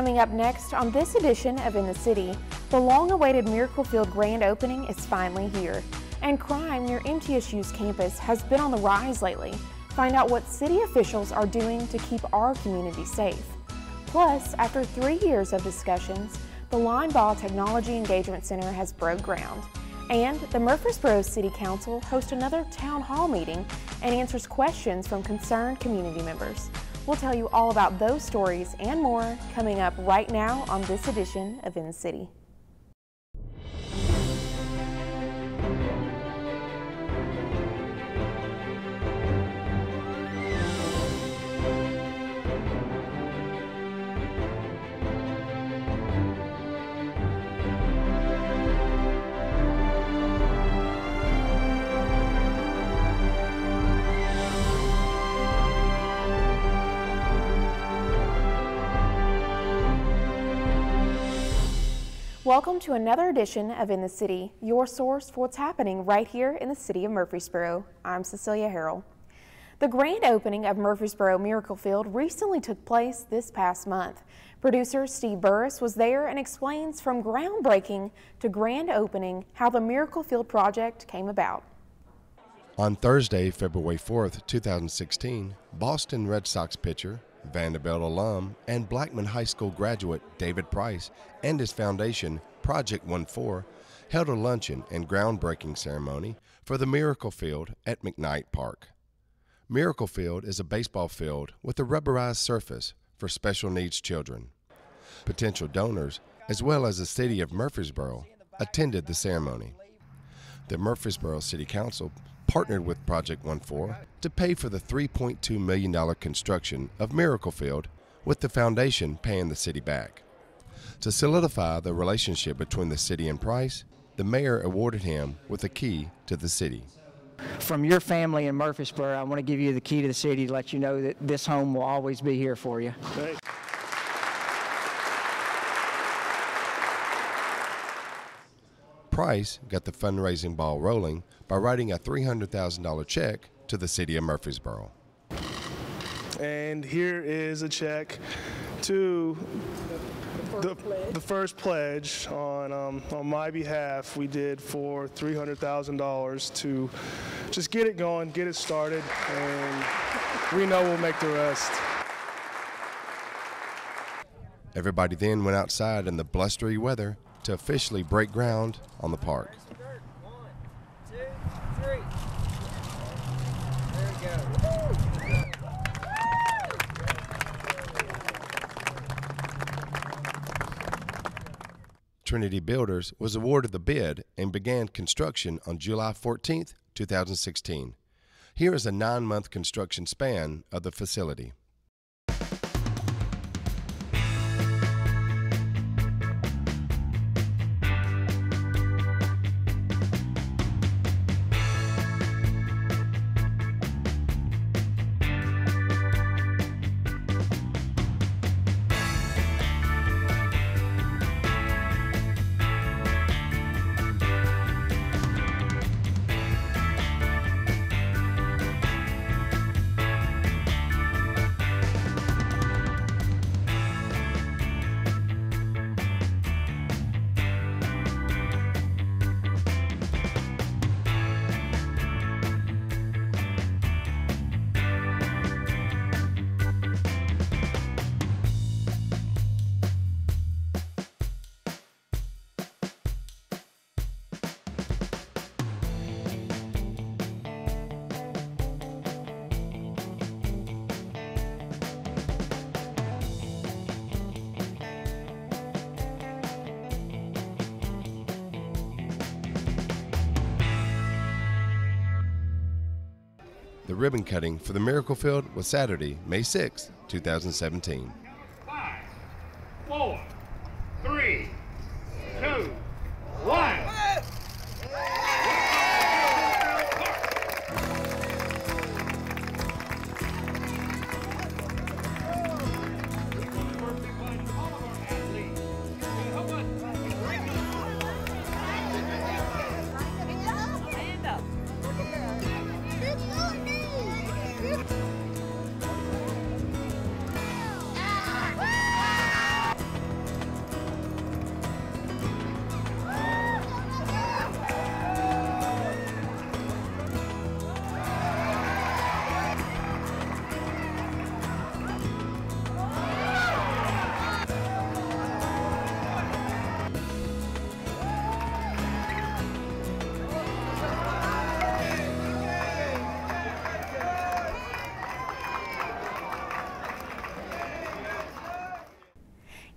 Coming up next on this edition of In the City, the long-awaited Miracle Field grand opening is finally here, and crime near MTSU's campus has been on the rise lately. Find out what city officials are doing to keep our community safe. Plus, after three years of discussions, the Linebaugh Technology Engagement Center has broke ground. And the Murfreesboro City Council hosts another town hall meeting and answers questions from concerned community members. We'll tell you all about those stories and more coming up right now on this edition of In the City. Welcome to another edition of In the City, your source for what's happening right here in the city of Murfreesboro. I'm Cecilia Herrell. The grand opening of Murfreesboro Miracle Field recently took place this past month. Producer Steve Burris was there and explains from groundbreaking to grand opening how the Miracle Field project came about. On Thursday, February 4th, 2016, Boston Red Sox pitcher Vanderbilt alum and Blackman High School graduate David Price and his foundation, Project 14, held a luncheon and groundbreaking ceremony for the Miracle Field at McKnight Park. Miracle Field is a baseball field with a rubberized surface for special needs children. Potential donors, as well as the city of Murfreesboro, attended the ceremony. The Murfreesboro City Council partnered with Project 14 to pay for the $3.2 million construction of Miracle Field, with the foundation paying the city back. To solidify the relationship between the city and Price, the mayor awarded him with a key to the city. From your family in Murfreesboro, I want to give you the key to the city to let you know that this home will always be here for you. Great. Price got the fundraising ball rolling by writing a $300,000 check to the city of Murfreesboro. And here is a check to the, the first pledge on, um, on my behalf we did for $300,000 to just get it going, get it started, and we know we'll make the rest. Everybody then went outside in the blustery weather to officially break ground on the park. Trinity Builders was awarded the bid and began construction on July 14, 2016. Here is a nine month construction span of the facility. Ribbon cutting for the Miracle Field was Saturday, May 6, 2017.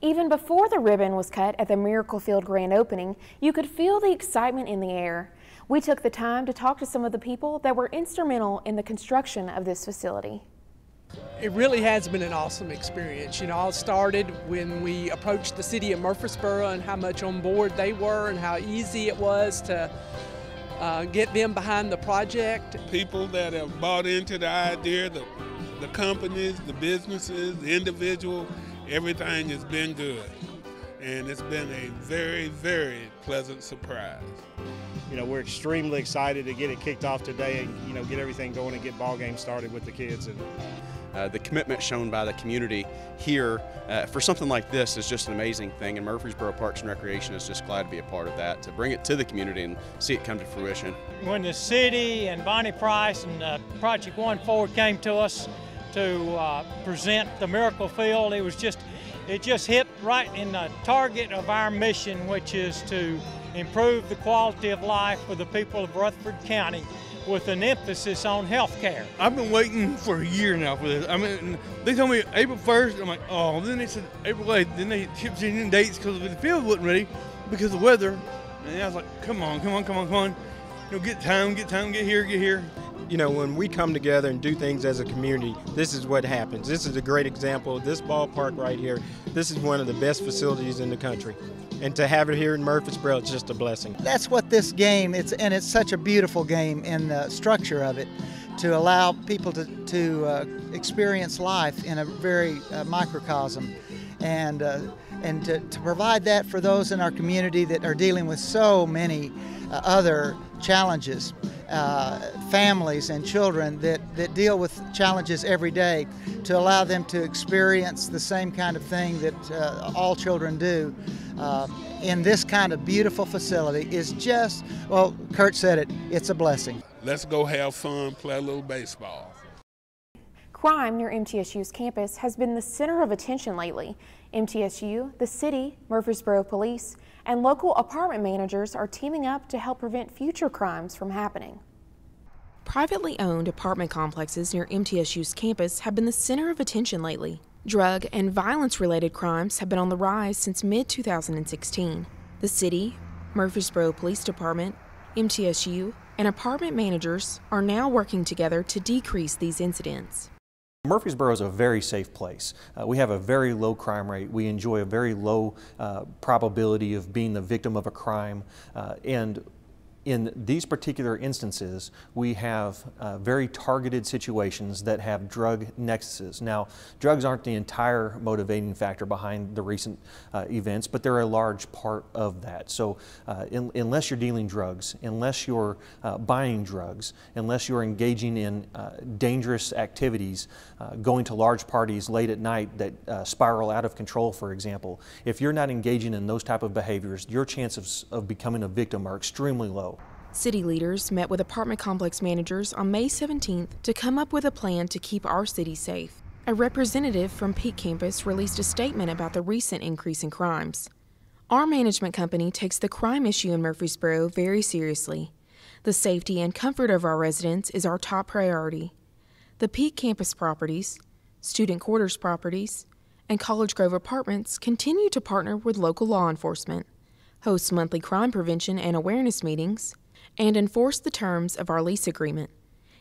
Even before the ribbon was cut at the Miracle Field grand opening, you could feel the excitement in the air. We took the time to talk to some of the people that were instrumental in the construction of this facility. It really has been an awesome experience. You know, all started when we approached the city of Murfreesboro and how much on board they were and how easy it was to uh, get them behind the project. People that have bought into the idea, the, the companies, the businesses, the individual, everything has been good. And it's been a very, very pleasant surprise. You know, we're extremely excited to get it kicked off today and, you know, get everything going and get ball games started with the kids. And uh, the commitment shown by the community here uh, for something like this is just an amazing thing, and Murfreesboro Parks and Recreation is just glad to be a part of that, to bring it to the community and see it come to fruition. When the city and Bonnie Price and uh, Project One Forward came to us to uh, present the Miracle Field, it was just it just hit right in the target of our mission, which is to improve the quality of life for the people of Rutherford County with an emphasis on health care. I've been waiting for a year now for this. I mean, they told me April 1st. I'm like, oh, then they said April 8th. Then they kept changing dates because the field wasn't ready because of the weather. And I was like, come on, come on, come on, come on. You know, get time, get time, get here, get here. You know, when we come together and do things as a community, this is what happens. This is a great example. This ballpark right here, this is one of the best facilities in the country and to have it here in Murfreesboro, it's just a blessing. That's what this game, it's and it's such a beautiful game in the structure of it to allow people to, to uh, experience life in a very uh, microcosm and, uh, and to, to, provide that for those in our community that are dealing with so many uh, other challenges. Uh, families and children that, that deal with challenges every day to allow them to experience the same kind of thing that uh, all children do uh, in this kind of beautiful facility is just, well, Kurt said it, it's a blessing. Let's go have fun, play a little baseball. Crime near MTSU's campus has been the center of attention lately. MTSU, the city, Murfreesboro Police, and local apartment managers are teaming up to help prevent future crimes from happening. Privately owned apartment complexes near MTSU's campus have been the center of attention lately. Drug and violence related crimes have been on the rise since mid 2016. The city, Murfreesboro Police Department, MTSU, and apartment managers are now working together to decrease these incidents. Murfreesboro is a very safe place. Uh, we have a very low crime rate. We enjoy a very low uh, probability of being the victim of a crime. Uh, and in these particular instances, we have uh, very targeted situations that have drug nexuses. Now, drugs aren't the entire motivating factor behind the recent uh, events, but they're a large part of that. So, uh, in, unless you're dealing drugs, unless you're uh, buying drugs, unless you're engaging in uh, dangerous activities, uh, going to large parties late at night that spiral out of control, for example, if you're not engaging in those type of behaviors, your chances of, of becoming a victim are extremely low. City leaders met with apartment complex managers on May 17th to come up with a plan to keep our city safe. A representative from Peak Campus released a statement about the recent increase in crimes. Our management company takes the crime issue in Murfreesboro very seriously. The safety and comfort of our residents is our top priority. The Peak Campus properties, student quarters properties, and College Grove apartments continue to partner with local law enforcement, host monthly crime prevention and awareness meetings, and enforce the terms of our lease agreement.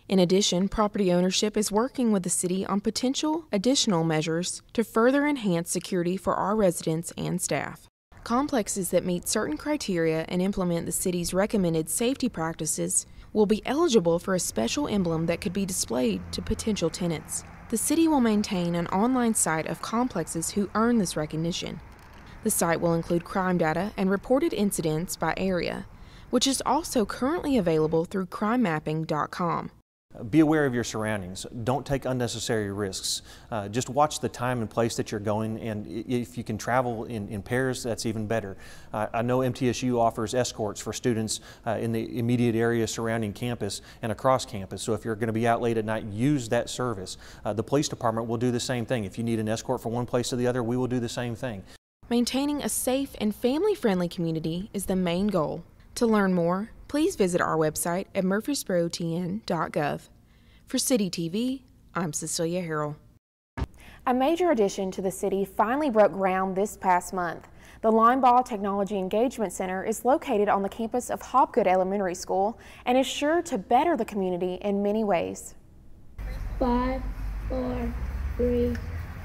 In addition, property ownership is working with the city on potential additional measures to further enhance security for our residents and staff. Complexes that meet certain criteria and implement the city's recommended safety practices will be eligible for a special emblem that could be displayed to potential tenants. The city will maintain an online site of complexes who earn this recognition. The site will include crime data and reported incidents by area, which is also currently available through crimemapping.com. Be aware of your surroundings. Don't take unnecessary risks. Uh, just watch the time and place that you're going, and if you can travel in, in pairs, that's even better. Uh, I know MTSU offers escorts for students uh, in the immediate area surrounding campus and across campus, so if you're going to be out late at night, use that service. Uh, the police department will do the same thing. If you need an escort from one place to the other, we will do the same thing. Maintaining a safe and family friendly community is the main goal. To learn more, please visit our website at murfreesborotn.gov. For City TV, I'm Cecilia Herrell. A major addition to the city finally broke ground this past month. The Linebaugh Technology Engagement Center is located on the campus of Hopgood Elementary School and is sure to better the community in many ways. Five, four, three,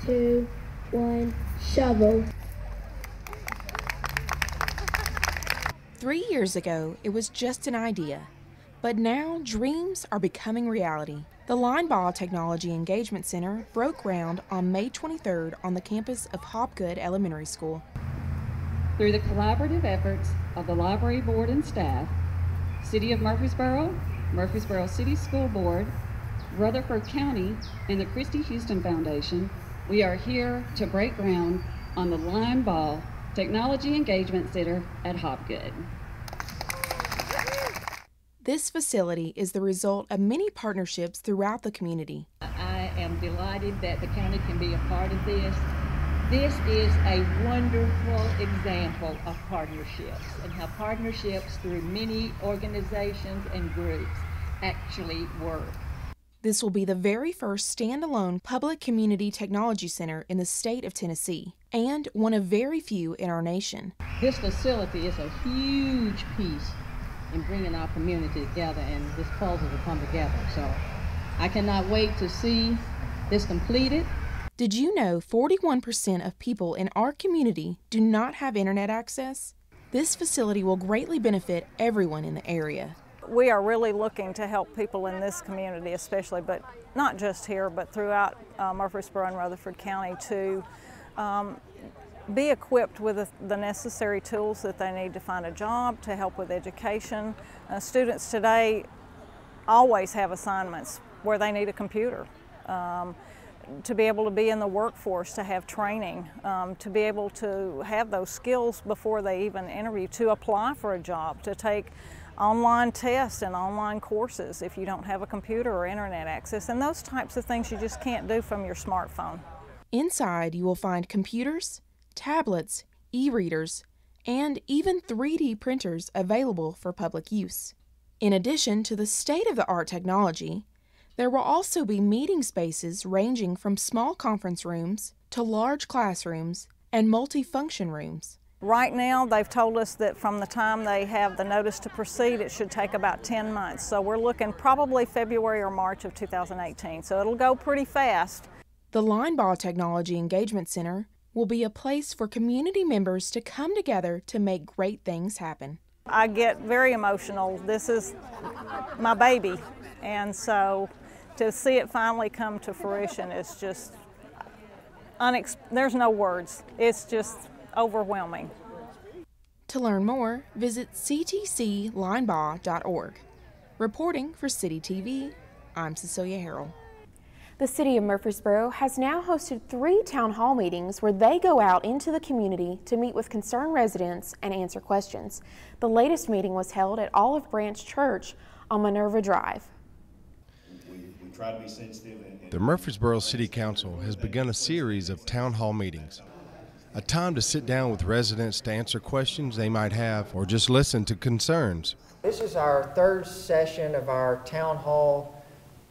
two, one, shovel. Three years ago, it was just an idea, but now dreams are becoming reality. The Linebaugh Technology Engagement Center broke ground on May 23rd on the campus of Hopgood Elementary School. Through the collaborative efforts of the library board and staff, City of Murfreesboro, Murfreesboro City School Board, Rutherford County, and the Christy Houston Foundation, we are here to break ground on the Linebaugh Technology Engagement Center at Hopgood. This facility is the result of many partnerships throughout the community. I am delighted that the county can be a part of this. This is a wonderful example of partnerships and how partnerships through many organizations and groups actually work. This will be the very first standalone public community technology center in the state of Tennessee and one of very few in our nation. This facility is a huge piece in bringing our community together and this puzzle to come together. So I cannot wait to see this completed did you know 41% of people in our community do not have internet access? This facility will greatly benefit everyone in the area. We are really looking to help people in this community, especially, but not just here, but throughout uh, Murfreesboro and Rutherford County to um, be equipped with the, necessary tools that they need to find a job, to help with education. Uh, students today always have assignments where they need a computer. Um, to be able to be in the workforce, to have training, um, to be able to have those skills before they even interview, to apply for a job, to take online tests and online courses if you don't have a computer or internet access, and those types of things you just can't do from your smartphone. Inside, you will find computers, tablets, e readers, and even 3D printers available for public use. In addition to the state of the art technology, there will also be meeting spaces ranging from small conference rooms to large classrooms and multifunction rooms. Right now, they've told us that from the time they have the notice to proceed, it should take about 10 months. So we're looking probably February or March of 2018. So it'll go pretty fast. The Linebaugh Technology Engagement Center will be a place for community members to come together to make great things happen. I get very emotional. This is my baby. And so to see it finally come to fruition is just, unex- there's no words. It's just overwhelming. To learn more, visit ctclinebaugh.org. Reporting for City TV, I'm Cecilia Herrell. The City of Murfreesboro has now hosted three town hall meetings where they go out into the community to meet with concerned residents and answer questions. The latest meeting was held at Olive Branch Church on Minerva Drive try to be sensitive. And, the Murfreesboro City Council has begun a series of town hall meetings. A time to sit down with residents to answer questions they might have or just listen to concerns. This is our third session of our town hall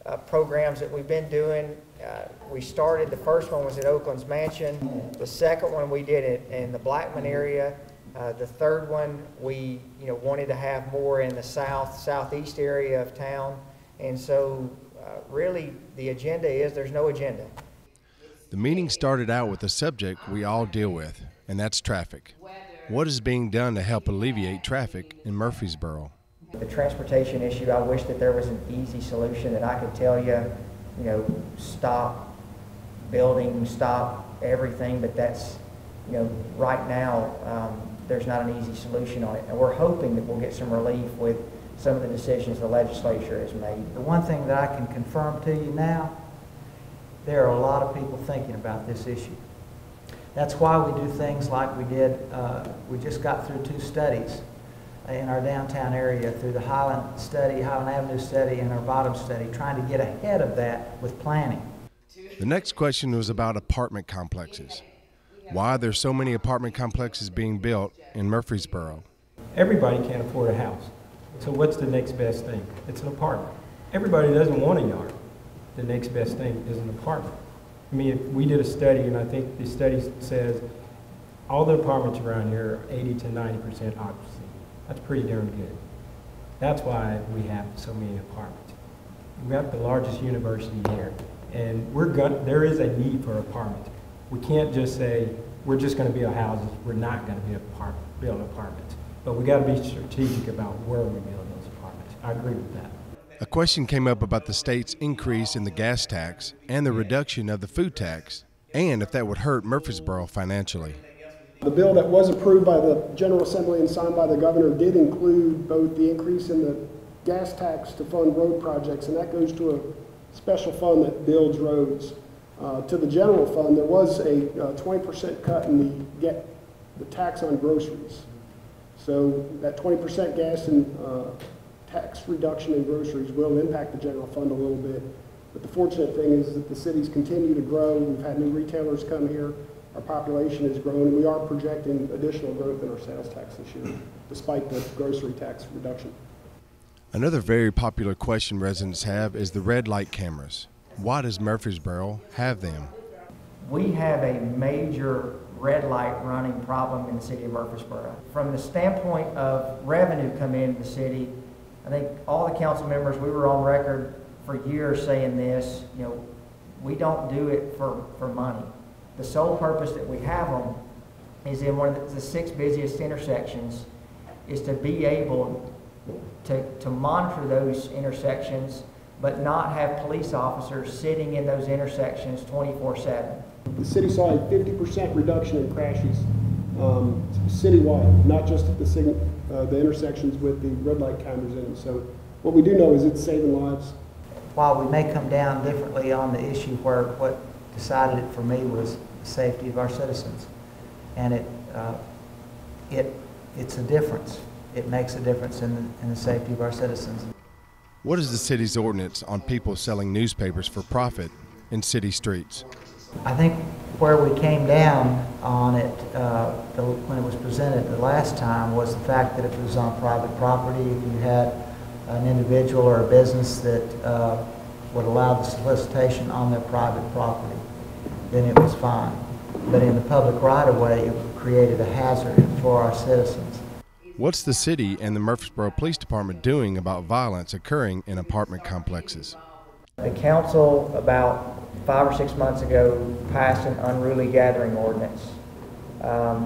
uh, programs that we've been doing. Uh, we started, the first one was at Oaklands Mansion. The second one we did it in the Blackman area. Uh, the third one we you know wanted to have more in the south southeast area of town, and so uh, really the agenda is there's no agenda. The meeting started out with a subject we all deal with, and that's traffic. What is being done to help alleviate traffic in Murfreesboro? The transportation issue, I wish that there was an easy solution that I could tell you, you know, stop building, stop everything, but that's, you know, right now, um, there's not an easy solution on it. And we're hoping that we'll get some relief with some of the decisions the legislature has made. The one thing that I can confirm to you now, there are a lot of people thinking about this issue. That's why we do things like we did, uh, we just got through two studies in our downtown area through the Highland study, Highland Avenue study, and our bottom study, trying to get ahead of that with planning. The next question was about apartment complexes. Why are there so many apartment complexes being built in Murfreesboro? Everybody can't afford a house. So what's the next best thing? It's an apartment. Everybody doesn't want a yard. The next best thing is an apartment. I mean, if we did a study, and I think the study says all the apartments around here are 80 to 90 percent occupancy. That's pretty darn good. That's why we have so many apartments. We have the largest university here, and we're going there is a need for apartments. We can't just say we're just going to build houses. We're not going to apartment, build apartments. But we got to be strategic about where we build those apartments. I agree with that. A question came up about the state's increase in the gas tax and the reduction of the food tax, and if that would hurt Murfreesboro financially. The bill that was approved by the General Assembly and signed by the governor did include both the increase in the gas tax to fund road projects, and that goes to a special fund that builds roads. Uh, to the general fund, there was a 20% uh, cut in the get the tax on groceries. So that 20% gas and uh, tax reduction in groceries will impact the general fund a little bit. But the fortunate thing is that the cities continue to grow. We've had new retailers come here. Our population has grown, and we are projecting additional growth in our sales tax this year, despite the grocery tax reduction. Another very popular question residents have is the red light cameras. Why does Murfreesboro have them? We have a major red light running problem in the city of Murfreesboro. From the standpoint of revenue coming into the city, I think all the council members, we were on record for years saying this, you know, we don't do it for, for money. The sole purpose that we have them is in one of the six busiest intersections is to be able to, to monitor those intersections but not have police officers sitting in those intersections 24-7. The city saw a 50% reduction in crashes um, citywide, not just at the, uh, the intersections with the red light cameras in them. So what we do know is it's saving lives. While we may come down differently on the issue where what decided it for me was the safety of our citizens. And it, uh, it, it's a difference. It makes a difference in the, in the safety of our citizens. What is the city's ordinance on people selling newspapers for profit in city streets? I think where we came down on it uh, the, when it was presented the last time was the fact that if it was on private property, if you had an individual or a business that uh, would allow the solicitation on their private property, then it was fine. But in the public right-of-way, it created a hazard for our citizens. What's the city and the Murfreesboro Police Department doing about violence occurring in apartment complexes? The council about five or six months ago passed an unruly gathering ordinance. Um,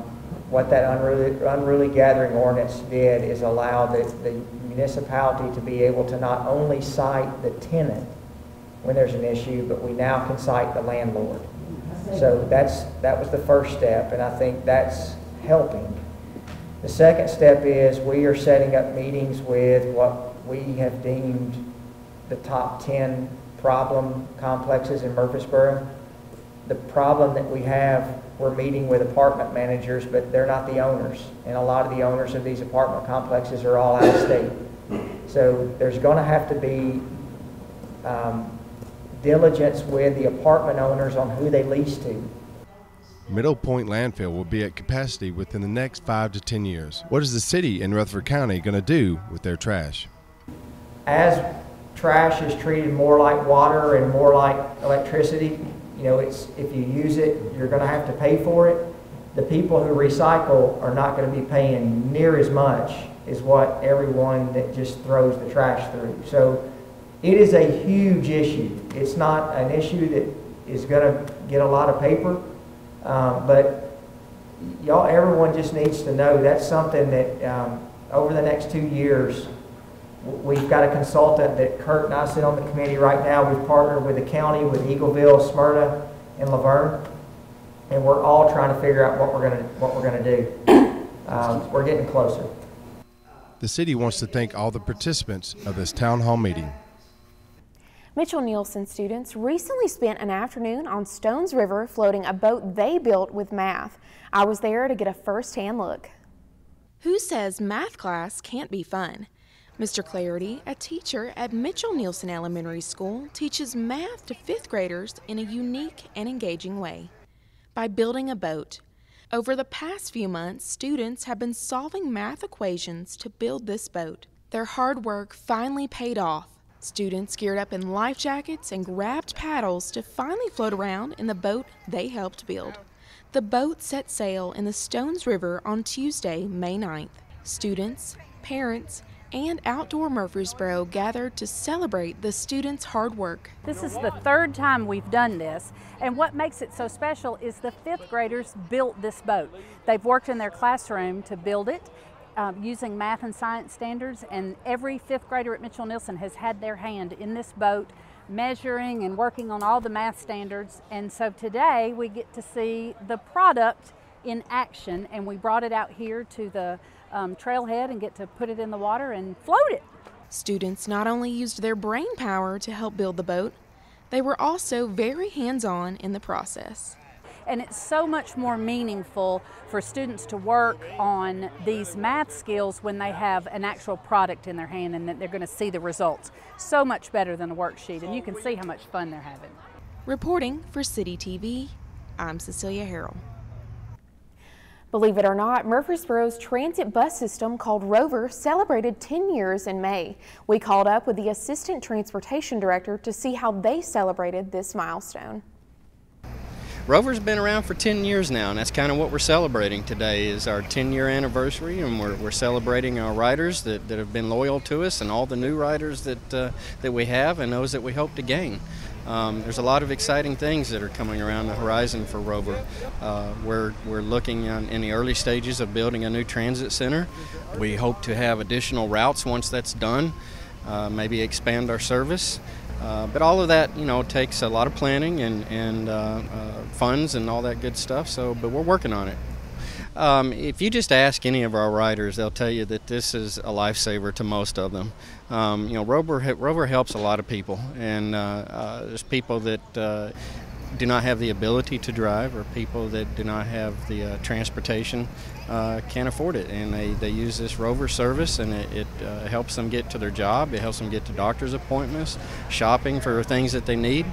what that unruly, unruly gathering ordinance did is allow the, the municipality to be able to not only cite the tenant when there's an issue, but we now can cite the landlord. So that's, that was the first step, and I think that's helping. The second step is we are setting up meetings with what we have deemed the top 10 problem complexes in Murfreesboro. The problem that we have, we're meeting with apartment managers, but they're not the owners. And a lot of the owners of these apartment complexes are all out of state. So there's going to have to be um, diligence with the apartment owners on who they lease to. Middle Point landfill will be at capacity within the next five to ten years. What is the city in Rutherford County going to do with their trash? As trash is treated more like water and more like electricity. You know, it's if you use it, you're going to have to pay for it. The people who recycle are not going to be paying near as much as what everyone that just throws the trash through. So it is a huge issue. It's not an issue that is going to get a lot of paper, um, but y'all, everyone just needs to know that's something that um, over the next two years We've got a consultant that Kurt and I sit on the committee right now. We've partnered with the county, with Eagleville, Smyrna, and La Vergne, and we're all trying to figure out what we're going to what we're going to do. Um, we're getting closer. The city wants to thank all the participants of this town hall meeting. Mitchell Neilson students recently spent an afternoon on Stones River floating a boat they built with math. I was there to get a first-hand look. Who says math class can't be fun? Mr. Clarity, a teacher at Mitchell Neilson Elementary School, teaches math to fifth graders in a unique and engaging way by building a boat. Over the past few months, students have been solving math equations to build this boat. Their hard work finally paid off. Students geared up in life jackets and grabbed paddles to finally float around in the boat they helped build. The boat set sail in the Stones River on Tuesday, May 9th. Students, parents, and Outdoor Murfreesboro gathered to celebrate the students' hard work. This is the third time we've done this, and what makes it so special is the fifth graders built this boat. They've worked in their classroom to build it um, using math and science standards, and every fifth grader at Mitchell Neilson has had their hand in this boat measuring and working on all the math standards. And so today we get to see the product in action, and we brought it out here to the um, trailhead and get to put it in the water and float it. Students not only used their brain power to help build the boat, they were also very hands on in the process. And it's so much more meaningful for students to work on these math skills when they have an actual product in their hand and that they're going to see the results. So much better than a worksheet, and you can see how much fun they're having. Reporting for City TV, I'm Cecilia Herrell. Believe it or not, Murfreesboro's transit bus system called Rover celebrated 10 years in May. We called up with the Assistant Transportation Director to see how they celebrated this milestone. Rover's been around for 10 years now, and that's kind of what we're celebrating today is our 10-year anniversary, and we're, we're celebrating our riders that, that have been loyal to us and all the new riders that, uh, that we have and those that we hope to gain. Um, there's a lot of exciting things that are coming around the horizon for Rover. Uh, we're, we're looking on, in the early stages of building a new transit center. We hope to have additional routes once that's done, uh, maybe expand our service. Uh, but all of that, you know, takes a lot of planning and, and uh, uh, funds and all that good stuff. So, but we're working on it. Um, if you just ask any of our riders, they'll tell you that this is a lifesaver to most of them. Um, you know, Rover, Rover helps a lot of people, and uh, uh, there's people that uh, do not have the ability to drive, or people that do not have the uh, transportation uh, can't afford it, and they, they use this Rover service, and it, it uh, helps them get to their job. It helps them get to doctor's appointments, shopping for things that they need.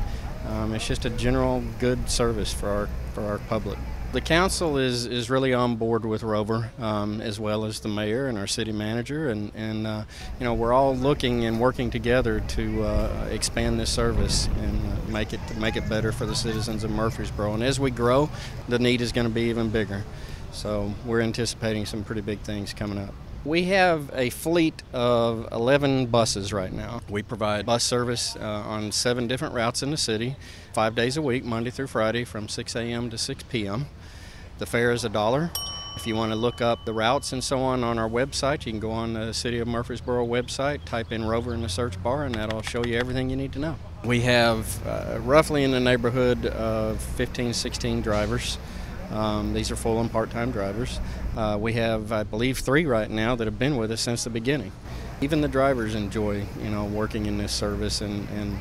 Um, it's just a general good service for our for our public. The council is, is really on board with Rover, um, as well as the mayor and our city manager, and, and uh, you know we're all looking and working together to uh, expand this service and uh, make it make it better for the citizens of Murfreesboro. And as we grow, the need is going to be even bigger. So we're anticipating some pretty big things coming up. We have a fleet of 11 buses right now. We provide bus service uh, on seven different routes in the city, five days a week, Monday through Friday, from 6 a.m. to 6 p.m. The fare is a dollar. If you want to look up the routes and so on on our website, you can go on the City of Murfreesboro website, type in Rover in the search bar, and that'll show you everything you need to know. We have uh, roughly in the neighborhood of 15, 16 drivers. Um, these are full and part time drivers. Uh, we have, I believe, three right now that have been with us since the beginning. Even the drivers enjoy, you know, working in this service and, and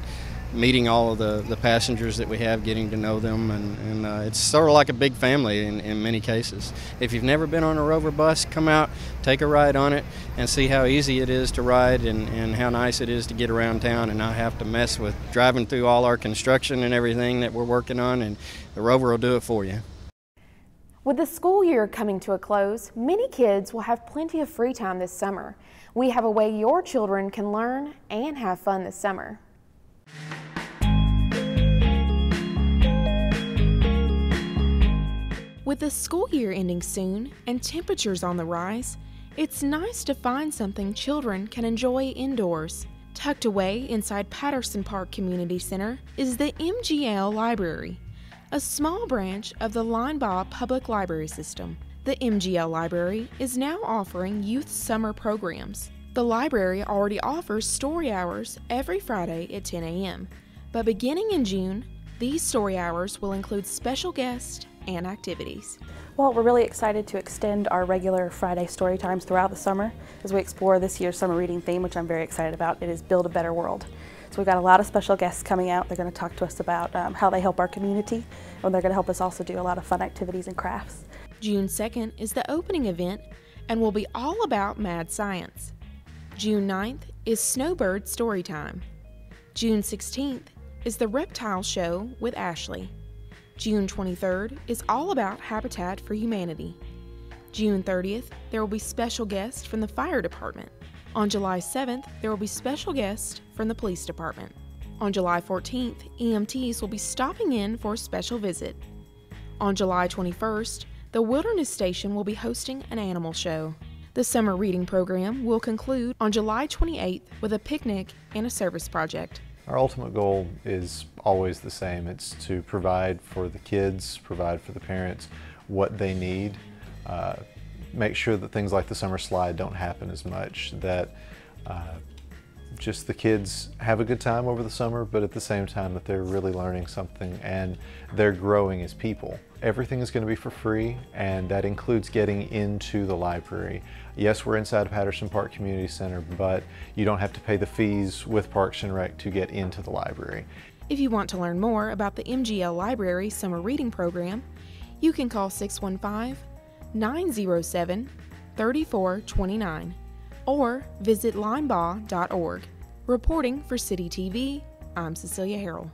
meeting all of the, the passengers that we have, getting to know them, and, and uh, it's sort of like a big family in, in many cases. If you've never been on a Rover bus, come out, take a ride on it, and see how easy it is to ride and, and how nice it is to get around town and not have to mess with driving through all our construction and everything that we're working on, and the Rover will do it for you. With the school year coming to a close, many kids will have plenty of free time this summer. We have a way your children can learn and have fun this summer. With the school year ending soon and temperatures on the rise, it's nice to find something children can enjoy indoors. Tucked away inside Patterson Park Community Center is the MGL Library, a small branch of the Linebaugh Public Library System. The MGL Library is now offering youth summer programs. The library already offers story hours every Friday at 10 a.m., but beginning in June, these story hours will include special guests and activities. Well, we're really excited to extend our regular Friday story times throughout the summer as we explore this year's summer reading theme, which I'm very excited about. It is Build a Better World. So we've got a lot of special guests coming out. They're going to talk to us about um, how they help our community, and they're going to help us also do a lot of fun activities and crafts. June 2nd is the opening event and will be all about mad science. June 9th is Snowbird Storytime. June 16th is the Reptile Show with Ashley. June 23rd is all about Habitat for Humanity. June 30th, there will be special guests from the fire department. On July 7th, there will be special guests from the police department. On July 14th, EMTs will be stopping in for a special visit. On July 21st, the Wilderness Station will be hosting an animal show. The summer reading program will conclude on July 28th with a picnic and a service project. Our ultimate goal is always the same. It's to provide for the kids, provide for the parents what they need, uh, make sure that things like the summer slide don't happen as much, that uh, just the kids have a good time over the summer, but at the same time that they're really learning something and they're growing as people. Everything is going to be for free, and that includes getting into the library. Yes, we're inside Patterson Park Community Center, but you don't have to pay the fees with Parks and Rec to get into the library. If you want to learn more about the MGL Library Summer Reading Program, you can call 615 907 3429 or visit linebaugh.org. Reporting for City TV, I'm Cecilia Herrell.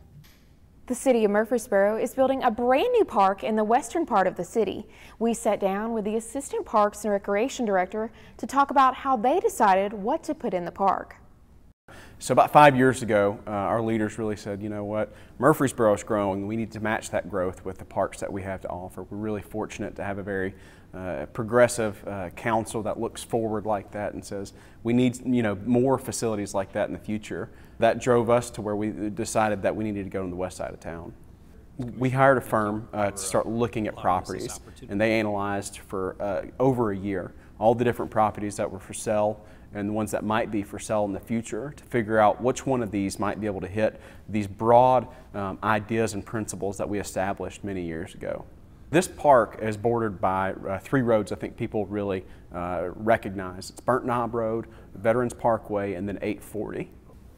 The City of Murfreesboro is building a brand new park in the western part of the city. We sat down with the Assistant Parks and Recreation Director to talk about how they decided what to put in the park. So about five years ago, uh, our leaders really said, you know what, Murfreesboro is growing. We need to match that growth with the parks that we have to offer. We're really fortunate to have a very uh, progressive uh, council that looks forward like that and says we need you know more facilities like that in the future. That drove us to where we decided that we needed to go to the west side of town. We hired a firm uh, to start looking at properties, and they analyzed for uh, over a year all the different properties that were for sale and the ones that might be for sale in the future to figure out which one of these might be able to hit these broad um, ideas and principles that we established many years ago. This park is bordered by uh, three roads I think people really uh, recognize. It's Burnt Knob Road, Veterans Parkway, and then 840.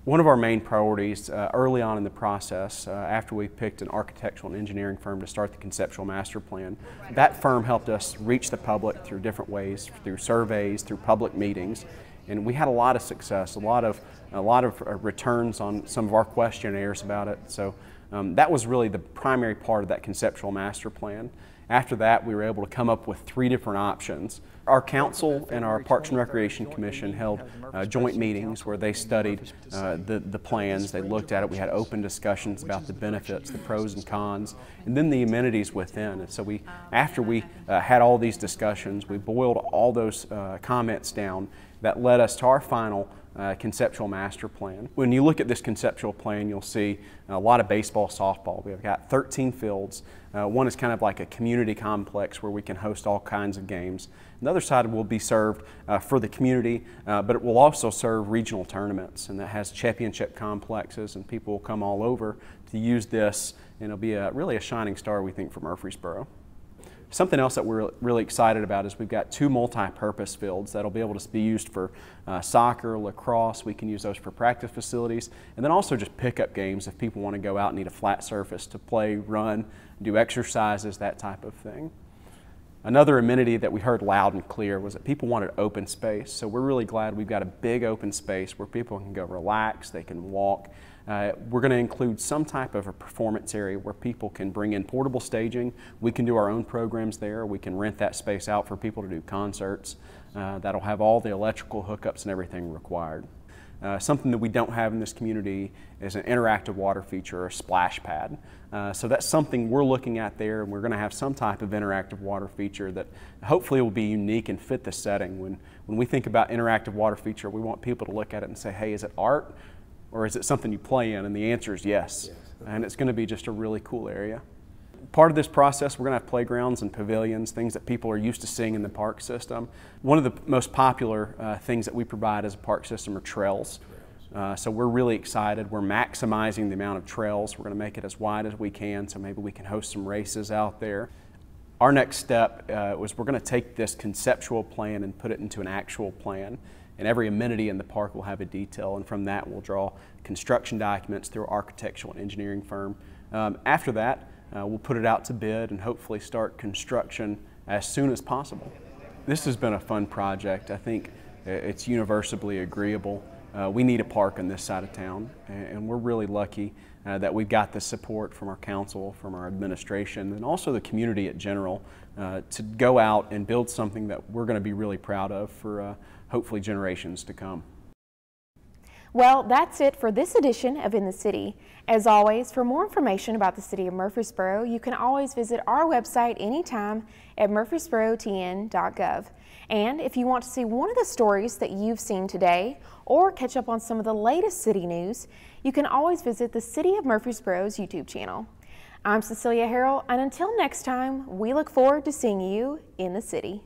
One of our main priorities uh, early on in the process, uh, after we picked an architectural and engineering firm to start the conceptual master plan, that firm helped us reach the public through different ways, through surveys, through public meetings, and we had a lot of success, a lot of, a lot of uh, returns on some of our questionnaires about it. So um, that was really the primary part of that conceptual master plan. After that, we were able to come up with three different options. Our council and our Parks and Recreation Commission held uh, joint meetings where they studied uh, the, the plans, they looked at it, we had open discussions about the benefits, the pros and cons, and then the amenities within. And so we, after we uh, had all these discussions, we boiled all those uh, comments down that led us to our final uh, conceptual master plan. When you look at this conceptual plan, you'll see a lot of baseball, softball. We've got 13 fields. Uh, one is kind of like a community complex where we can host all kinds of games. The other side will be served uh, for the community, uh, but it will also serve regional tournaments, and that has championship complexes, and people will come all over to use this, and it'll be a, really a shining star, we think, for Murfreesboro. Something else that we're really excited about is we've got two multi-purpose fields that'll be able to be used for uh, soccer, lacrosse. We can use those for practice facilities, and then also just pickup games if people want to go out and need a flat surface to play, run, do exercises, that type of thing. Another amenity that we heard loud and clear was that people wanted open space. So we're really glad we've got a big open space where people can go relax, they can walk, uh, we're going to include some type of a performance area where people can bring in portable staging. We can do our own programs there. We can rent that space out for people to do concerts. Uh, that'll have all the electrical hookups and everything required. Uh, something that we don't have in this community is an interactive water feature or a splash pad. Uh, so that's something we're looking at there, and we're going to have some type of interactive water feature that hopefully will be unique and fit the setting. When, when we think about interactive water feature, we want people to look at it and say, hey, is it art or is it something you play in? And the answer is yes. yes. And it's going to be just a really cool area. Part of this process, we're going to have playgrounds and pavilions, things that people are used to seeing in the park system. One of the most popular uh, things that we provide as a park system are trails. Uh, so we're really excited. We're maximizing the amount of trails. We're going to make it as wide as we can, so maybe we can host some races out there. Our next step uh, was we're going to take this conceptual plan and put it into an actual plan and every amenity in the park will have a detail, and from that we'll draw construction documents through our architectural and engineering firm. Um, after that, uh, we'll put it out to bid and hopefully start construction as soon as possible. This has been a fun project. I think it's universally agreeable. Uh, we need a park on this side of town, and we're really lucky uh, that we've got the support from our council, from our administration, and also the community at general uh, to go out and build something that we're going to be really proud of for uh, hopefully generations to come. Well, that's it for this edition of In the City. As always, for more information about the City of Murfreesboro, you can always visit our website anytime at murfreesborotn.gov. And if you want to see one of the stories that you've seen today or catch up on some of the latest city news, you can always visit the City of Murfreesboro's YouTube channel. I'm Cecilia Herrell, and until next time, we look forward to seeing you in the city.